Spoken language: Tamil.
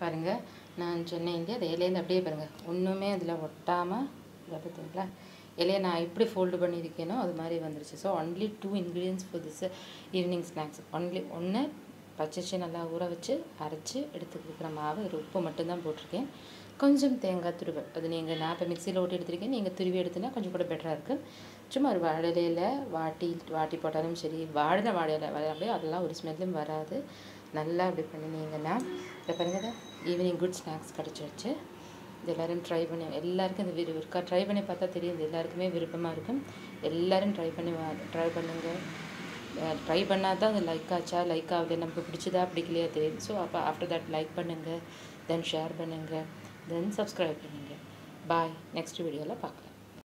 பாருங்கள் நான் சொன்னேன் இங்கே அது இலையில அப்படியே பாருங்கள் ஒன்றுமே அதில் ஒட்டாமல் இதை பார்த்தீங்களா இலையை நான் எப்படி ஃபோல்டு பண்ணியிருக்கேனோ அது மாதிரி வந்துருச்சு. So only two ingredients for this evening snacks only ஒன்று பச்சரிசி நல்லா ஊற வச்சு அரைச்சி எடுத்து கொடுக்குற மாவு ஒரு உப்பு மட்டும்தான் போட்டிருக்கேன். கொஞ்சம் தேங்காய் துருவல். அது நீங்கள் நான் இப்போ மிக்சியில் ஓட்டி எடுத்திருக்கேன். நீங்கள் துருவி எடுத்துனா கொஞ்சம் கூட பெட்டராக இருக்குது சும்மா ஒரு வாழலையில் வாட்டி வாட்டி போட்டாலும் சரி வாடின வாழையில அப்படியே அதெல்லாம் ஒரு ஸ்மெல்லும் வராது. நல்லா அப்படி பண்ணினீங்கன்னா இதை பாருங்க ஈவினிங் குட் ஸ்நாக்ஸ் கிடச்சிருச்சு இது எல்லோரும் ட்ரை பண்ணி எல்லாருக்கும் இந்த விரு இருக்கா? ட்ரை பண்ணி பார்த்தா தெரியும் இது எல்லாருக்குமே விருப்பமாக இருக்கும். எல்லோரும் ட்ரை பண்ணி ட்ரை பண்ணுங்கள் ட்ரை பண்ணால் தான் அது லைக் ஆச்சா? லைக் ஆகுது? நமக்கு பிடிச்சதா? பிடிக்கலையா? தெரியும் ஸோ அப்போ ஆஃப்டர் தட் லைக் பண்ணுங்கள் தென் ஷேர் பண்ணுங்கள் தென் சப்ஸ்கிரைப் பண்ணுங்கள் பாய் நெக்ஸ்ட் வீடியோவில் பார்க்கலாம்.